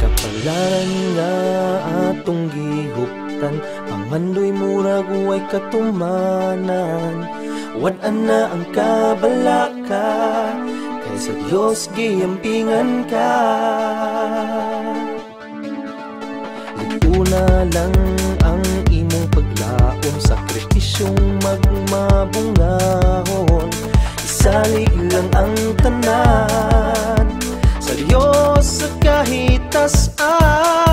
Kapalaran nga atong gihuptan Pangandoy mura guway katumanan. Wadan na ang kabalaka Kay sa Diyos giyampingan ka. Liguna lang paglaom Sakripisyong magmabungahon Isalig lang ang tanan Sa Diyos sa kahit tasan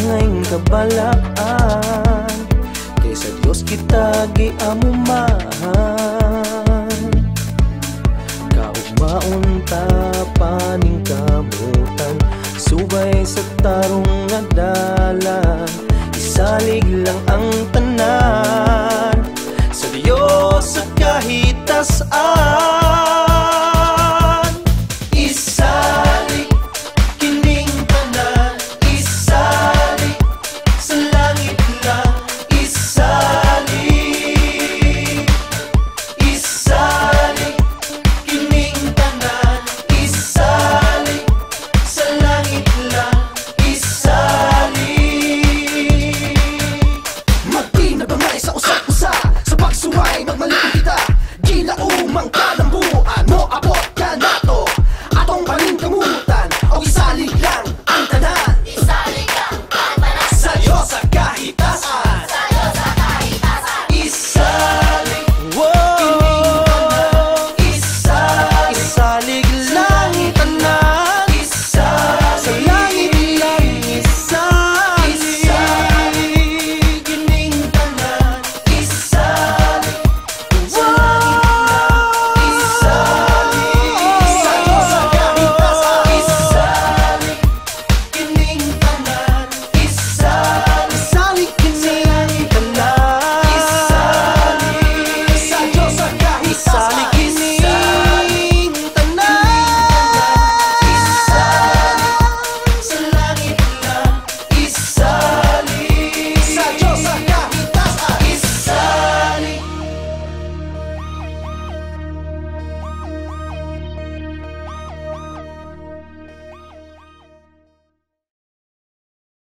angay nga balaan Kay Dios kita giamumahan Kaugmaon ta paning kamutan Subay sa tarong nga dala Isalig lang ang tanan. Sa Dios at kahit tasaan